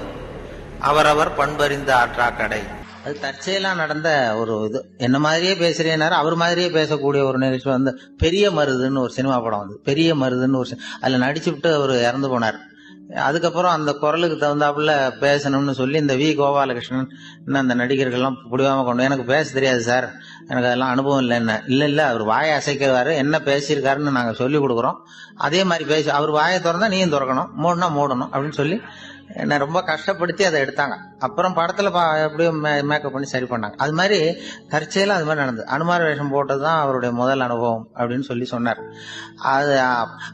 அவரவர் பண்பறிந்த ஆற்றா கடை. அது தற்செயலா நடந்த ஒரு இது. என்ன மாதிரியே பேசுறேனாரு அவர் மாதிரியே பேசக்கூடிய ஒரு நிகழ்ச்சி வந்து பெரிய மருதுன்னு ஒரு சினிமா படம் வந்து பெரிய மருதுன்னு ஒரு சி- அதுல நடிச்சுவிட்டு அவர் இறந்து போனார். அதுக்கப்புறம் அந்த குரலுக்கு தகுந்தாப்புல பேசணும்னு சொல்லி இந்த வி. கோபாலகிருஷ்ணன் அந்த நடிகர்கள்லாம் பிடிவாம கொண்டு எனக்கு பேச தெரியாது சார். எனக்கு அதெல்லாம் அனுபவம் இல்லை என்ன இல்லை இல்லை அவர் வாயை அசைக்கிறாரு என்ன பேசியிருக்காருன்னு நாங்கள் சொல்லி கொடுக்குறோம். அதே மாதிரி பேசி அவர் வாயை திறந்தா நீயும் திறக்கணும் மூடனா மூடணும் அப்படின்னு சொல்லி என்னை ரொம்ப கஷ்டப்படுத்தி அதை எடுத்தாங்க. அப்புறம் படத்துல பா- எப்படியோ மேக்கப் பண்ணி சரி பண்ணாங்க. அது மாதிரி தற்செயலா அது மாதிரி நடந்தது. அனுமார வேஷம் போட்டது தான் அவருடைய முதல் அனுபவம் அப்படின்னு சொல்லி சொன்னார். அது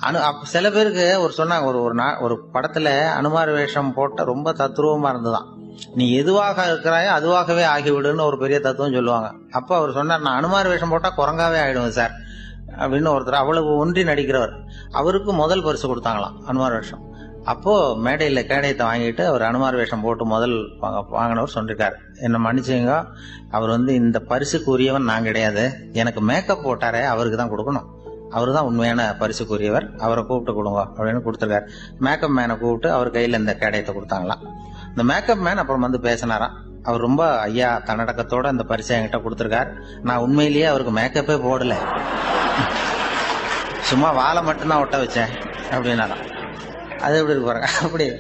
அனு சில பேருக்கு ஒரு சொன்னாங்க ஒரு ஒரு நா- ஒரு படத்துல அனுமார வேஷம் போட்ட ரொம்ப தத்ரூபமா இருந்ததுதான். நீ எதுவாக இருக்கிறாயோ அதுவாகவே ஆகிவிடுன்னு ஒரு பெரிய தத்துவம் சொல்லுவாங்க. அப்ப அவர் சொன்னார் நான் அனுமார் வேஷம் போட்டா குரங்காவே ஆயிடுவேன் சார். அப்படின்னு ஒருத்தர் அவ்வளவு ஒன்றி நடிக்கிறவர். அவருக்கு முதல் பரிசு கொடுத்தாங்களாம் அனுமார் வேஷம். அப்போ மேடையில் கேடயத்தை வாங்கிட்டு அவர் அனுமார் வேஷம் போட்டு முதல் வாங்க- வாங்கினவர் சொல்லிருக்காரு. என்ன மன்னிச்சுங்க அவர் வந்து இந்த பரிசுக்கு உரியவன் நான் கிடையாது. எனக்கு மேக்கப் போட்டாரே அவருக்கு தான் கொடுக்கணும். அவர் தான் உண்மையான பரிசுக்குரியவர். அவரை கூப்பிட்டு கொடுங்க அப்படின்னு கொடுத்துருக்காரு. மேக்கப் மேனை கூப்பிட்டு அவர் கையில் இந்த கேடயத்தை கொடுத்தாங்களாம். இந்த மேக்கப் மேன் அப்புறம் வந்து பேசினாராம். அவர் ரொம்ப ஐயா தன்னடக்கத்தோட இந்த பரிசை என்கிட்ட கொடுத்துருக்காரு. நான் உண்மையிலேயே அவருக்கு மேக்கப்பே போடல. சும்மா வாழை மட்டும்தான் ஒட்ட வச்சேன் அப்படின்னாராம். அது எப்படி இருக்கு பாருங்க. அப்படி.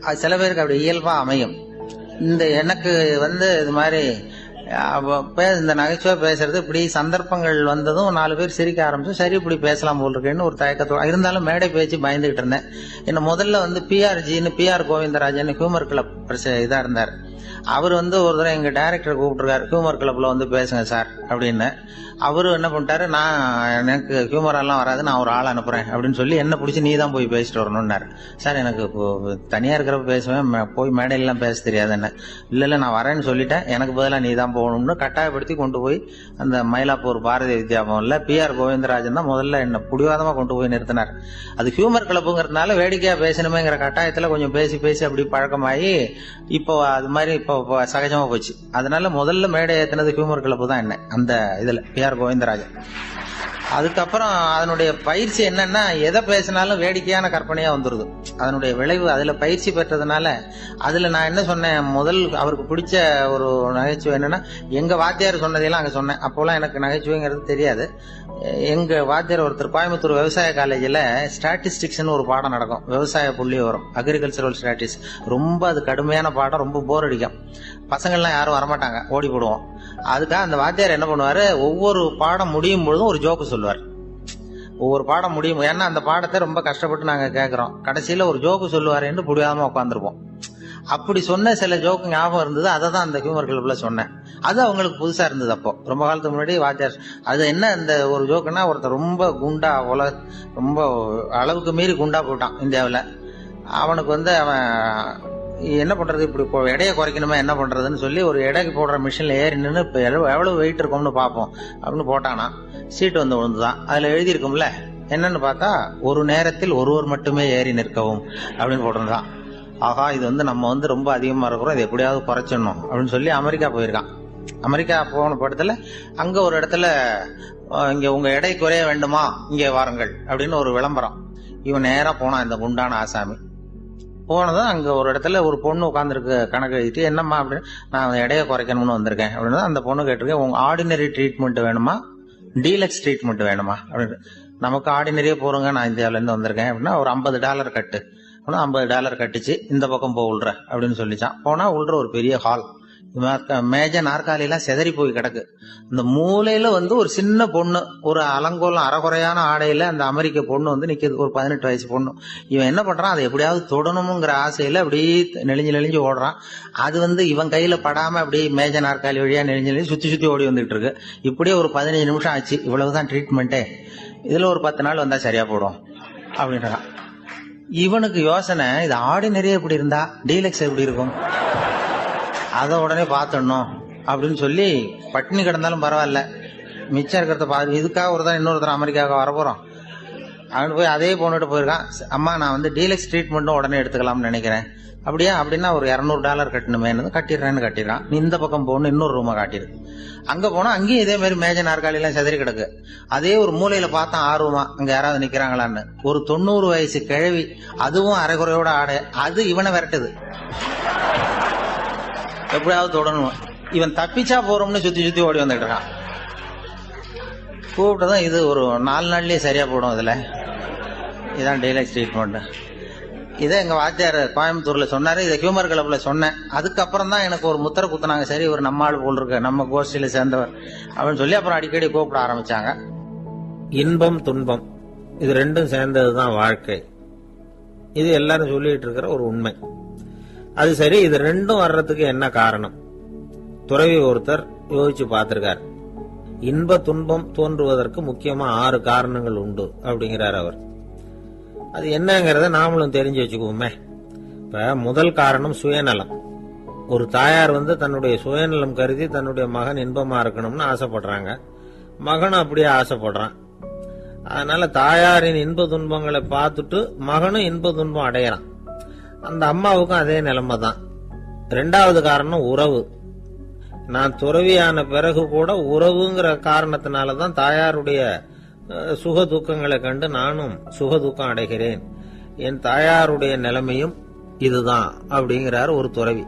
அது சில பேருக்கு அப்படி இயல்பா அமையும். இந்த எனக்கு வந்து இது மாதிரி பே- இந்த நகைச்சுவை பேசுறது இப்படி சந்தர்ப்பங்கள் வந்ததும் நாலு பேர் சிரிக்க ஆரம்பிச்சு சரி இப்படி பேசலாம் போல் இருக்கேன்னு ஒரு தயக்கத்தோட இருந்தாலும் மேடை பேச்சு பயந்துகிட்டு இருந்தேன். என்ன முதல்ல வந்து பிஆர்ஜின்னு பிஆர் கோவிந்தராஜன் ஹியூமர் கிளப் இதா இருந்தார். அவர் வந்து ஒரு தடவை எங்கள் டைரக்டர் கூப்பிட்டுருக்காரு ஹியூமர் கிளப்பில் வந்து பேசுங்க சார் அப்படின்னு. அவரு என்ன பண்ணிட்டாரு நான் எனக்கு ஹியூமரெல்லாம் வராது நான் ஒரு ஆள் அனுப்புகிறேன் அப்படின்னு சொல்லி என்ன பிடிச்சி நீ தான் போய் பேசிட்டு வரணும்னாரு. சார் எனக்கு இப்போ இருக்கிறப்ப பேசுவேன் போய் மேடையிலாம் பேச தெரியாது என்ன. இல்லை இல்லை நான் வரேன்னு சொல்லிட்டேன் எனக்கு பதிலாக நீ தான் போகணும்னு கட்டாயப்படுத்தி கொண்டு போய் அந்த மயிலாப்பூர் பாரதிய வித்யா பவனில் பிஆர் கோவிந்தராஜன் தான் முதல்ல என்னை பிடிவாதமாக கொண்டு போய் நிறுத்தினார். அது ஹியூமர் கிளப்புங்கிறதுனால வேடிக்கையாக பேசணுமேங்கிற கட்டாயத்தில் கொஞ்சம் பேசி பேசி அப்படி பழக்கமாகி இப்போ அது மாதிரி இப்போ சகஜமா போச்சு. அதனால முதல்ல மேடை ஏத்தினது ஹியூமர் கிளப்பு தான் என்ன அந்த இதுல பி ஆர் கோவிந்தராஜன். அதுக்கப்புறம் அதனுடைய பயிற்சி என்னன்னா எதை பேசினாலும் வேடிக்கையான கற்பனையா வந்துருது. அதனுடைய விளைவு அதுல பயிற்சி பெற்றதுனால அதுல நான் என்ன சொன்னேன் முதல் அவருக்கு பிடிச்ச ஒரு நகைச்சுவை என்னன்னா எங்க வாத்தியார் சொன்னதையெல்லாம் அங்க சொன்னேன். அப்போலாம் எனக்கு நகைச்சுவைங்கிறது தெரியாது. எங்க வாத்தியார் ஒருத்தர் கோயம்புத்தூர் விவசாய காலேஜில் ஸ்டாட்டிஸ்டிக்ஸ்னு ஒரு பாடம் நடக்கும். விவசாய புள்ளி வரும் அக்ரிகல்ச்சரல் ஸ்டாட்டிஸ் ரொம்ப அது கடுமையான பாடம் ரொம்ப போர் அடிக்கும். பசங்கள்லாம் யாரும் வரமாட்டாங்க ஓடி போடுவோம். அதுக்காக அந்த வாத்தியார் என்ன பண்ணுவார்? ஒவ்வொரு பாடம் முடியும் பொழுதும் ஒரு ஜோக்கு சொல்லுவார். ஒவ்வொரு பாடம் முடியும் ஏன்னா அந்த பாடத்தை ரொம்ப கஷ்டப்பட்டு நாங்கள் கேட்குறோம் கடைசியில் ஒரு ஜோக்கு சொல்லுவாருன்னு புடியாம உட்காந்துருப்போம் அப்படி சொன்ன சில ஜோக்கு ஞாபகம் இருந்தது. அதை தான் அந்த ஹியூமர் கிளப்ல சொன்னேன். அது அவங்களுக்கு புதுசா இருந்தது அப்போ. ரொம்ப காலத்துக்கு முன்னாடி வாத்தியார் அது என்ன இந்த ஒரு ஜோக்குன்னா ஒருத்தர் ரொம்ப குண்டா உல ரொம்ப அளவுக்கு மீறி குண்டா போட்டான் இந்தியாவில். அவனுக்கு வந்து அவன் என்ன பண்றது இப்படி இப்போ எடையை குறைக்கணுமா என்ன பண்றதுன்னு சொல்லி ஒரு எடைக்கு போடுற மிஷின்ல ஏறி நின்று இப்போ எவ்வளவு வெயிட் இருக்கும்னு பார்ப்போம் அப்படின்னு போட்டானா. சீட் வந்து விழுந்துதான். அதுல எழுதியிருக்கும்ல என்னன்னு பார்த்தா ஒரு நேரத்தில் ஒருவர் மட்டுமே ஏறி நிற்கவும் அப்படின்னு போட்டிருந்தான். ஆஹா இது வந்து நம்ம வந்து ரொம்ப அதிகமா இருக்கிறோம் இது எப்படியாவது குறைச்சிடணும் அப்படின்னு சொல்லி அமெரிக்கா போயிருக்கான். அமெரிக்கா போன படத்துல அங்க ஒரு இடத்துல இங்கே இங்க உங்க எடை குறைய வேண்டுமா? இங்கே வாருங்கள் அப்படின்னு ஒரு விளம்பரம். இவன் நேரா போனான் இந்த குண்டான ஆசாமி. போனதும் அங்க ஒரு இடத்துல ஒரு பொண்ணு உட்காந்துருக்கு கணக்கு எழுதிட்டு என்னம்மா அப்படின்னு நான் எடையை குறைக்கணும்னு வந்திருக்கேன் அப்படின்னு அந்த பொண்ணு கேட்டிருக்கேன் உங்க ஆர்டினரி ட்ரீட்மெண்ட் வேணுமா? டீலக்ஸ் ட்ரீட்மெண்ட் வேணுமா? அப்படின்னு. நமக்கு ஆர்டினரியே போறோங்க நான் இந்தியாவிலேருந்து வந்திருக்கேன் அப்படின்னா ஒரு ஐம்பது டாலர் கட்டு. போனால் ஐம்பது டாலர் கட்டிச்சு இந்த பக்கம் போ உள்ற அப்படின்னு சொல்லிச்சான். போனா உள்ற ஒரு பெரிய ஹால் மேஜ நாற்காலியெல்லாம் செதறி போய் கிடக்கு. இந்த மூலையில வந்து ஒரு சின்ன பொண்ணு ஒரு அலங்கோலம் அறகுறையான ஆடையில அந்த அமெரிக்க பொண்ணு வந்து நிக்குது. ஒரு பதினெட்டு வயசு பொண்ணு. இவன் என்ன பண்றான்? அதை எப்படியாவது தொடணுங்கிற ஆசையில அப்படியே நெளிஞ்சு நெளிஞ்சு ஓடுறான். அது வந்து இவன் கையில படாம அப்படியே மேஜ நாற்காலி வழியா நெளிஞ்சு நெளிஞ்சு சுத்தி சுத்தி ஓடி வந்துட்டு இருக்கு. இப்படியே ஒரு பதினஞ்சு நிமிஷம் ஆச்சு. இவ்வளவுதான் ட்ரீட்மெண்ட்டே இதுல ஒரு பத்து நாள் வந்தா சரியா போடும். அப்படின்றான். இவனுக்கு யோசனை இது ஆர்டினரியே எப்படி இருந்தா டீலக்ஸ் எப்படி இருக்கும்? அதை உடனே பார்த்துடணும் அப்படின்னு சொல்லி பட்டினி கிடந்தாலும் பரவாயில்ல. மிச்சம் இருக்கிறத பாரு. இதுக்காக ஒருத்தர் இன்னொருத்தர் அமெரிக்காவுக்கு வரப்போகிறோம் போறோம் அவனு போய் அதே பொண்ணுகிட்ட போயிருக்கான். அம்மா நான் வந்து டீலக்ஸ் ட்ரீட்மெண்ட்டும் உடனே எடுத்துக்கலாம்னு நினைக்கிறேன். அப்படியா? அப்படின்னா ஒரு இரநூறு டாலர் கட்டணுமேனு கட்டிடுறேன்னு கட்டிடுறான். நீ இந்த பக்கம் போகணும் இன்னொரு ரூமை காட்டிடுது அங்க போனா அங்கேயும் இதே மாதிரி மேஜ நாற்காலி எல்லாம் செதறி கிடக்கு. அதே ஒரு மூலையில பார்த்தான் ஆர்வமா அங்க யாராவது நிக்கிறாங்களான்னு. ஒரு தொண்ணூறு வயசு கிழவி அதுவும் அரைகுறையோட ஆடை. அது இவனை விரட்டுது. எப்படியாவது தொடணும். இவன் தப்பிச்சா போறோம்னு சுத்தி சுத்தி ஓடி வந்துட்டு இருக்கான். கூப்பிட்டதும் இது ஒரு நாலு நாள்லயே சரியா போடும் இதுல இதான் டெய்லி ட்ரீட்மெண்ட் இதை எங்க வாத்தியார் கோயம்புத்தூர்ல சொன்னாரு இதை ஹியூமர் கிளப்ல சொன்னேன். அதுக்கப்புறம் தான் எனக்கு ஒரு முத்திர குத்துனாங்க. சரி ஒரு நம்ம ஆள் போல் இருக்க நம்ம கோஷ்டியில சேர்ந்தவர் அப்படின்னு சொல்லி அப்புறம் அடிக்கடி கூப்பிட ஆரம்பிச்சாங்க. இன்பம் துன்பம் இது ரெண்டும் சேர்ந்தது தான் வாழ்க்கை. இது எல்லாரும் சொல்லிட்டு இருக்கிற ஒரு உண்மை. அது சரி இது ரெண்டும் வர்றதுக்கு என்ன காரணம்? துறவி ஒருத்தர் யோசிச்சு பார்த்திருக்கார். இன்ப துன்பம் தோன்றுவதற்கு முக்கியமா ஆறு காரணங்கள் உண்டு அப்படிங்கிறார் அவர். அது என்னங்கிறத நாமளும் தெரிஞ்சு வச்சுக்குவோமே. இப்போ முதல் காரணம் சுயநலம். ஒரு தாயார் வந்து தன்னுடைய சுயநலம் கருதி தன்னுடைய மகன் இன்பமாக இருக்கணும்னு ஆசைப்படுறாங்க. மகனும் அப்படியே ஆசைப்படுறான். அதனால தாயாரின் இன்ப துன்பங்களை பார்த்துட்டு மகனும் இன்ப துன்பம் அடையிறான். அந்த அம்மாவுக்கும் அதே நிலைமை தான். ரெண்டாவது காரணம் உறவு. நான் துறவியான பிறகு கூட உறவுங்கிற காரணத்தினால தான் தாயாருடைய சுக துக்கங்களை கண்டு நானும் சுக துக்கம் அடைகிறேன். என் தாயாருடைய நிலைமையும் இதுதான் அப்படிங்கிறார் ஒரு துறவி.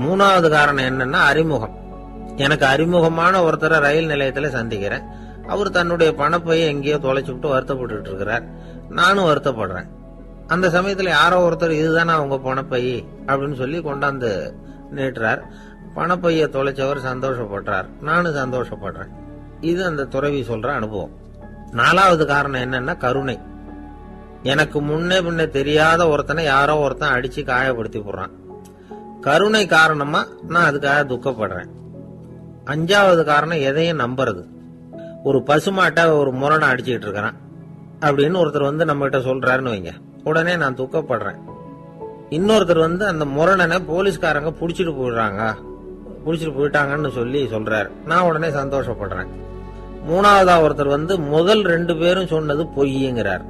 மூணாவது காரணம் என்னன்னா அறிமுகம். எனக்கு அறிமுகமான ஒருத்தரை ரயில் நிலையத்துல சந்திக்கிறேன். அவர் தன்னுடைய பணப்பையை எங்கேயோ தொலைச்சுட்டு வருத்தப்பட்டு இருக்கிறார். நானும் வருத்தப்படுறேன். அந்த சமயத்துல யாரோ ஒருத்தர் இதுதானே அவங்க பணப்பை அப்படின்னு சொல்லி கொண்டாந்து நீட்டுறார். பணப்பைய தொலைச்சவர் சந்தோஷப்படுறார் நானும் சந்தோஷப்படுறேன். இது அந்த துறவி சொல்ற அனுபவம். நாலாவது காரணம் என்னன்னா கருணை. எனக்கு முன்னே பின்ன தெரியாத ஒருத்தனை யாரோ ஒருத்தன் அடிச்சு காயப்படுத்தி போடுறான். கருணை காரணமா நான் அதுக்காக துக்கப்படுறேன். அஞ்சாவது காரணம் எதையும் நம்புறது. ஒரு பசுமாட்டை ஒரு முரணை அடிச்சுக்கிட்டு இருக்கிறான். அப்படின்னு ஒருத்தர் வந்து நம்ம கிட்ட சொல்றாருன்னு வைங்க. உடனே நான் துக்கப்படுறேன். இன்னொருத்தர் வந்து அந்த முரணனை போலீஸ்காரங்க புடிச்சிட்டு போயிடுறாங்க. புடிச்சிட்டு போயிட்டாங்கன்னு சொல்லி சொல்றாரு. நான் உடனே சந்தோஷப்படுறேன். மூணாவதா ஒருத்தர் வந்து முதல் ரெண்டு பேரும் சொன்னது பொய்யுங்கிறார்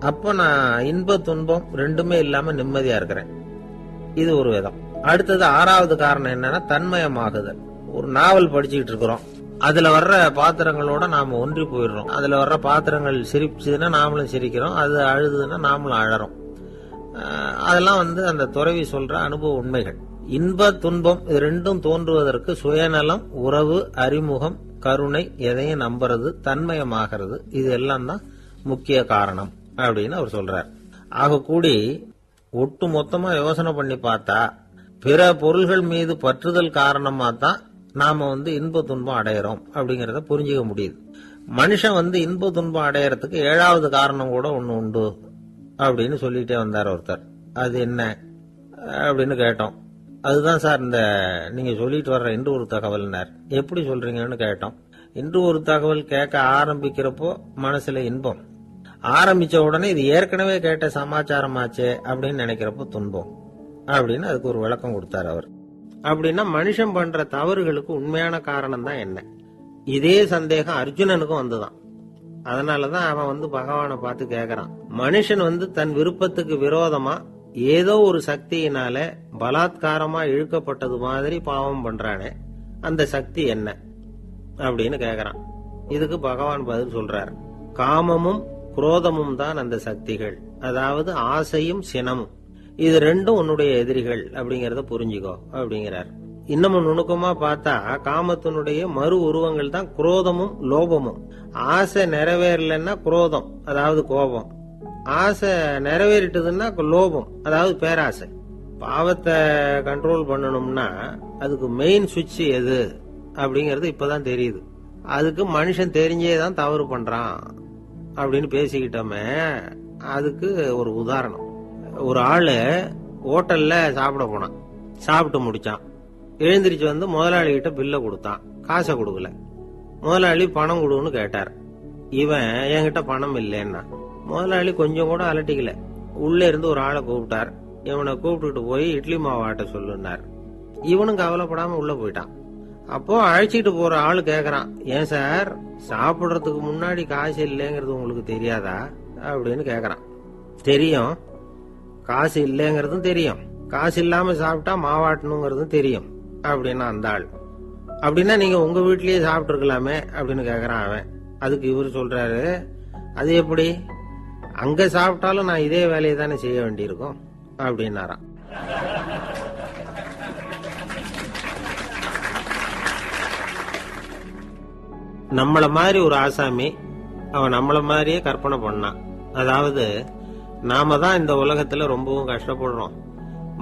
அப்ப நான் இன்ப துன்பம் ரெண்டுமே இல்லாம நிம்மதியா இருக்கிறேன். இது ஒரு விதம். அடுத்தது ஆறாவது காரணம் என்னன்னா தன்மயமாகுதல். ஒரு நாவல் படிச்சுக்கிட்டு இருக்கிறோம். அதுல வர்ற பாத்திரங்களோட நாம ஒன்றி போயிடுறோம். அதுல வர்ற பாத்திரங்கள் சிரிச்சுதுன்னா நாமளும் சிரிக்கிறோம். அது அழுதுன்னா நாமளும் அழறோம். அதெல்லாம் வந்து அந்த துறவி சொல்ற அனுபவ உண்மைகள். இன்ப துன்பம் இது ரெண்டும் தோன்றுவதற்கு சுயநலம் உறவு அறிமுகம் கருணை எதையும் நம்புறது தன்மயமாகிறது இது எல்லாம் தான் முக்கிய காரணம் அப்படின்னு அவர் சொல்றார். ஆக கூடி ஒட்டு மொத்தமா யோசனை பண்ணி பார்த்தா பிற பொருள்கள் மீது பற்றுதல் காரணமா தான் நாம வந்து இன்ப துன்பம் அடையிறோம் அப்படிங்கறத புரிஞ்சுக்க முடியுது. மனுஷன் வந்து இன்ப துன்பம் அடையறதுக்கு ஏழாவது காரணம் கூட ஒண்ணு உண்டு அப்படின்னு சொல்லிட்டே வந்தார் ஒருத்தர். அது என்ன அப்படின்னு கேட்டோம். அதுதான் சார் இந்த நீங்க சொல்லிட்டு வர்ற இன்று ஒரு தகவல்னார் எப்படி சொல்றீங்கன்னு கேட்டோம். இன்று ஒரு தகவல் கேட்க ஆரம்பிக்கிறப்போ மனசுல இன்பம். ஆரம்பிச்ச உடனே இது ஏற்கனவே கேட்ட சமாச்சாரமாச்சே அப்படின்னு நினைக்கிறப்போ துன்பம். அப்படின்னு அதுக்கு ஒரு விளக்கம் கொடுத்தார் அவர். அப்படின்னா மனுஷன் பண்ற தவறுகளுக்கு உண்மையான காரணம் தான் என்ன? இதே சந்தேகம் அர்ஜுனனுக்கும் வந்துதான். அதனாலதான் அவன் வந்து பகவானை பார்த்து கேக்குறான். மனுஷன் வந்து தன் விருப்பத்துக்கு விரோதமா ஏதோ ஒரு சக்தியினால பலாத்காரமா இழுக்கப்பட்டது மாதிரி பாவம் பண்றானே அந்த சக்தி என்ன? அப்படின்னு கேக்குறான். இதுக்கு பகவான் பதில் சொல்றார். காமமும் குரோதமும் தான் அந்த சக்திகள். அதாவது ஆசையும் சினமும். இது ரெண்டும் உன்னுடைய எதிரிகள் அப்படிங்கறத புரிஞ்சுக்கோ அப்படிங்கிறார். இன்னமும் நுணுக்கமா பார்த்தா காமத்தினுடைய மறு உருவங்கள் தான் குரோதமும் லோபமும். ஆசை நிறைவேறலன்னா குரோதம் அதாவது கோபம். ஆசை நிறைவேறிட்டதுன்னா லோபம் அதாவது பேராசை. பாவத்தை கண்ட்ரோல் பண்ணணும்னா அதுக்கு மெயின் சுவிட்ச் எது அப்படிங்கறது இப்பதான் தெரியுது. அதுக்கு மனுஷன் தெரிஞ்சே தான் தவறு பண்றான் அப்படின்னு பேசிக்கிட்டோமே அதுக்கு ஒரு உதாரணம். ஒரு ஆளு ஹோட்டல்ல சாப்பிட போனான். சாப்பிட்டு முடிச்சான். எழுந்திரிச்சு வந்து முதலாளி கிட்ட பில்ல கொடுத்தான். காசை கொடுக்கல. முதலாளி பணம் கொடுன்னு கேட்டார். இவன் என்கிட்ட பணம் இல்லைன்னா முதலாளி கொஞ்சம் கூட அலட்டிக்கல. உள்ளே இருந்து ஒரு ஆளை கூப்பிட்டார். இவனை கூப்பிட்டுட்டு போய் இட்லி மாவு ஆட்ட சொல்லுனார் இவனும் கவலைப்படாம உள்ள போயிட்டான். அப்போ அழைச்சிட்டு போற ஆளு கேக்குறான் ஏன் சார் சாப்பிடுறதுக்கு முன்னாடி காசு இல்லைங்கிறது உங்களுக்கு தெரியாதா? அப்படின்னு கேக்குறான். தெரியும். காசு இல்லைங்கிறதும் தெரியும். காசு இல்லாம சாப்பிட்டா மாவாட்டணுங்கிறதும் தெரியும் அப்படின்னா அந்த ஆள். அப்படின்னா நீங்க உங்க வீட்லயே சாப்பிட்டு இருக்கலாமே அப்படின்னு கேக்குறான் அவன். அதுக்கு இவர் சொல்றாரு அது எப்படி? அங்க சாப்பிட்டாலும் நான் இதே வேலையை தானே செய்ய வேண்டியிருக்கும் அப்படின்னாராம் நம்மள மாதிரி ஒரு ஆசாமி அவன் நம்மள மாதிரியே கற்பனை பண்ணான். அதாவது நாம தான் இந்த உலகத்துல ரொம்பவும் கஷ்டப்படுறோம்.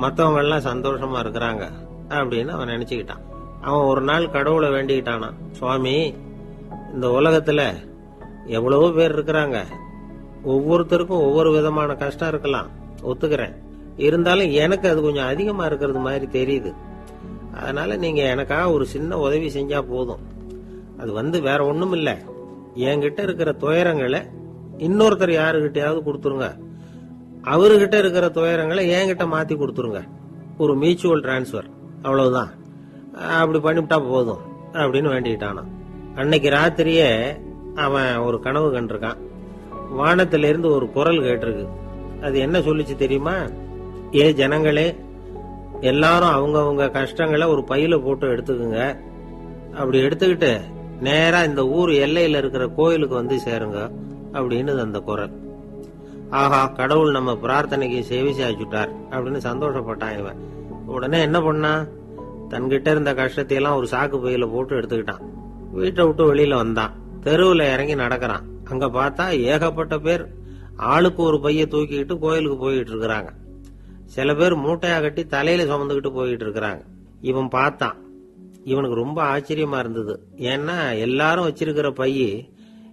மற்றவங்க எல்லாம் சந்தோஷமா இருக்கிறாங்க அப்படின்னு அவன் நினைச்சுக்கிட்டான். அவன் ஒரு நாள் கடவுளை வேண்டிக்கிட்டானா சுவாமி இந்த உலகத்துல எவ்வளவோ பேர் இருக்கிறாங்க. ஒவ்வொருத்தருக்கும் ஒவ்வொரு விதமான கஷ்டம் இருக்கலாம். ஒத்துக்கிறேன். இருந்தாலும் எனக்கு அது கொஞ்சம் அதிகமா இருக்கிறது மாதிரி தெரியுது. அதனால நீங்க எனக்காக ஒரு சின்ன உதவி செஞ்சா போதும். அது வந்து வேற ஒண்ணும் இல்ல. என்கிட்ட இருக்கிற துயரங்களை இன்னொருத்தர் யாருகிட்டயாவது கொடுத்துருங்க. அவர்கிட்ட இருக்கிற துயரங்களை என்கிட்ட மாத்தி கொடுத்துருங்க. ஒரு மியூச்சுவல் டிரான்ஸ்ஃபர் அவ்வளவுதான். அப்படி பண்ணிவிட்டா போதும். அப்படின்னு வேண்டிக்கிட்டானா அன்னைக்கு ராத்திரியே அவன் ஒரு கனவு கண்டிருக்கான். வானத்திலிருந்து ஒரு குரல் கேட்டிருக்கு. அது என்ன சொல்லிச்சு தெரியுமா? ஏ ஜனங்களே எல்லாரும் அவங்கவுங்க கஷ்டங்களை ஒரு பையில போட்டு எடுத்துக்குங்க. அப்படி எடுத்துக்கிட்டு நேரா இந்த ஊர் எல்லையில இருக்கிற கோயிலுக்கு வந்து சேருங்க அப்படின்னு அந்த குரல். ஆஹா கடவுள் நம்ம பிரார்த்தனைக்கு சேவை சாய்ச்சுட்டார் அப்படின்னு சந்தோஷப்பட்டான் இவன். உடனே என்ன பண்ணான் தன்கிட்ட இருந்த கஷ்டத்தையெல்லாம் ஒரு சாக்கு பையில போட்டு எடுத்துக்கிட்டான். வீட்டை விட்டு வெளியில வந்தான். தெருவுல இறங்கி நடக்கிறான். அங்க பார்த்தா ஏகப்பட்ட பேர் ஆளுக்கு ஒரு பைய தூக்கிக்கிட்டு கோயிலுக்கு போயிட்டு இருக்கிறாங்க. சில பேர் மூட்டையா கட்டி தலையில சுமந்துக்கிட்டு போயிட்டு இருக்கிறாங்க. இவன் பார்த்தான். இவனுக்கு ரொம்ப ஆச்சரியமா இருந்தது. ஏன்னா எல்லாரும் வச்சிருக்கிற பைய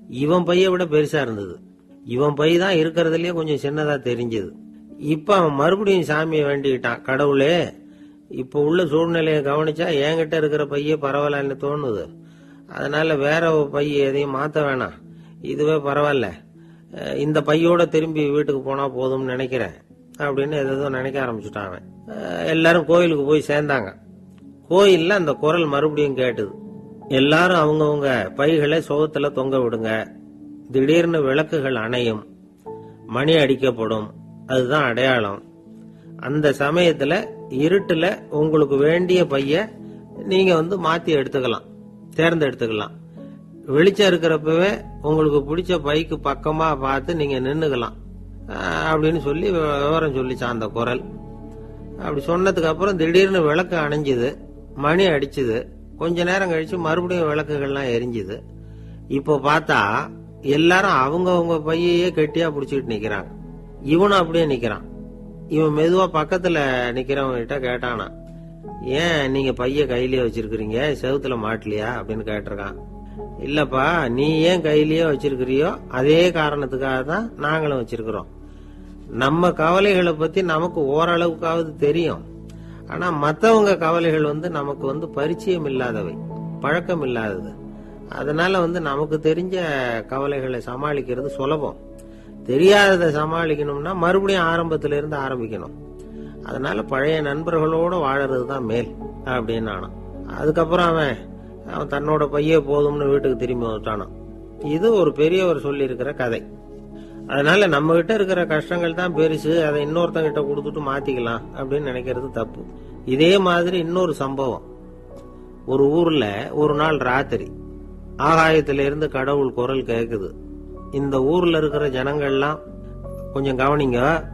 இவன் பைய விட பெருசா இருந்தது. இவன் பை தான் இருக்கிறதுலயே கொஞ்சம் சின்னதா தெரிஞ்சது. இப்ப அவன் மறுபடியும் சாமியை வேண்டிக்கிட்டான். கடவுளே இப்ப உள்ள சூழ்நிலையை கவனிச்சா என்கிட்ட இருக்கிற பைய பரவாயில்லன்னு தோணுது. அதனால வேற பைய எதையும் மாத்த வேணாம். இதுவே பரவாயில்ல. இந்த பையோட திரும்பி வீட்டுக்கு போனா போதும்னு நினைக்கிறேன். அப்படின்னு எதோ நினைக்க ஆரம்பிச்சுட்டான் அவன். எல்லாரும் கோயிலுக்கு போய் சேர்ந்தாங்க. கோயில்ல அந்த குரல் மறுபடியும் கேட்டுது. எல்லாரும் அவங்கவுங்க பைகளை சுகத்துல தொங்க விடுங்க. திடீர்னு விளக்குகள் அணையும். மணி அடிக்கப்படும். அதுதான் அடையாளம். அந்த சமயத்துல இருட்டுல உங்களுக்கு வேண்டிய பைய நீங்க வந்து மாத்தி எடுத்துக்கலாம். தேர்ந்தெடுத்துக்கலாம். வெளிச்சம் இருக்கிறப்பவே உங்களுக்கு பிடிச்ச பைக்கு பக்கமா பார்த்து நீங்க நின்னுக்கலாம். அப்படின்னு சொல்லி விவரம் சொல்லிச்சான் அந்த குரல். அப்படி சொன்னதுக்கு அப்புறம் திடீர்னு விளக்கு அணைஞ்சுது. மணி அடிச்சுது. கொஞ்ச நேரம் கழிச்சு மறுபடியும் விளக்குகள்லாம் எரிஞ்சுது. இப்போ பார்த்தா எல்லாரும் அவங்கவங்க பையையே கெட்டியா பிடிச்சிட்டு நிக்கிறாங்க. இவனும் அப்படியே நிக்கிறான். இவன் மெதுவா பக்கத்துல நிக்கிறவங்க கிட்ட கேட்டானா ஏன் நீங்க பைய கையிலேயே வச்சிருக்கிறீங்க? செவுத்துல மாட்டலையா? அப்படின்னு கேட்டிருக்கான். இல்லப்பா நீ ஏன் கையிலேயே வச்சிருக்கிறியோ அதே காரணத்துக்காக தான் நாங்களும் வச்சிருக்கிறோம். நம்ம கவலைகளை பத்தி நமக்கு ஓரளவுக்காவது தெரியும். ஆனா மத்தவங்க கவலைகள் வந்து நமக்கு வந்து பரிச்சயம் இல்லாதவை பழக்கம் இல்லாதது. அதனால வந்து நமக்கு தெரிஞ்ச கவலைகளை சமாளிக்கிறது சுலபம். தெரியாததை சமாளிக்கணும்னா மறுபடியும் ஆரம்பத்துல இருந்து ஆரம்பிக்கணும். அதனால பழைய நண்பர்களோட வாழறது தான் மேல் அப்படின்னு நானாம். அதுக்கப்புறம் அவன் அவன் தன்னோட பையே போதும்னு வீட்டுக்கு திரும்பி வந்துட்டானான் இது ஒரு பெரியவர் சொல்லி இருக்கிற கதை. அதனால நம்ம கிட்ட இருக்கிற கஷ்டங்கள் தான் பெருசு அதை இன்னொருத்தங்கிட்ட கொடுத்துட்டு மாத்திக்கலாம் அப்படின்னு நினைக்கிறது தப்பு. இதே மாதிரி இன்னொரு சம்பவம். ஒரு ஊர்ல ஒரு நாள் ராத்திரி ஆகாயத்துல இருந்து கடவுள் குரல் கேக்குது. இந்த ஊர்ல இருக்கிற ஜனங்கள்லாம் கொஞ்சம் கவனிங்க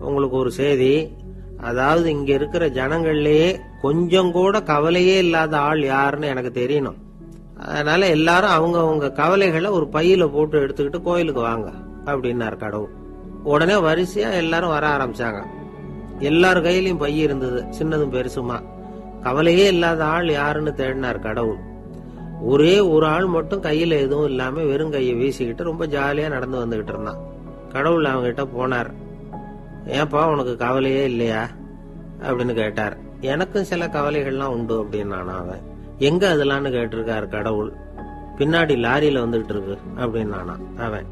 உங்களுக்கு ஒரு செய்தி. அதாவது இங்க இருக்கிற ஜனங்கள்லயே கொஞ்சம் கூட கவலையே இல்லாத ஆள் யாருன்னு எனக்கு தெரியணும். அதனால எல்லாரும் அவங்க அவங்க கவலைகளை ஒரு பையில போட்டு எடுத்துக்கிட்டு கோயிலுக்கு வாங்க அப்படின்னாரு கடவுள். உடனே வரிசையா எல்லாரும் வர ஆரம்பிச்சாங்க. எல்லார் கையிலயும் பைய இருந்தது சின்னதும் பெருசுமா. கவலையே இல்லாத ஆள் யாருன்னு தேடினார் கடவுள். ஒரே ஒரு ஆள் மட்டும் கையில எதுவும் இல்லாம வெறும் கையை வீசிக்கிட்டு ரொம்ப ஜாலியா நடந்து வந்துகிட்டு இருந்தான். கடவுள் அவங்க கிட்ட போனார். ஏன்பா உனக்கு கவலையே இல்லையா? அப்படின்னு கேட்டார். எனக்கும் சில கவலைகள்லாம் உண்டு அப்படின்னானா அவன் எங்க அதெல்லாம்னு கேட்டிருக்காரு கடவுள். பின்னாடி லாரியில வந்துட்டு இருக்கு அப்படின்னானா அவன்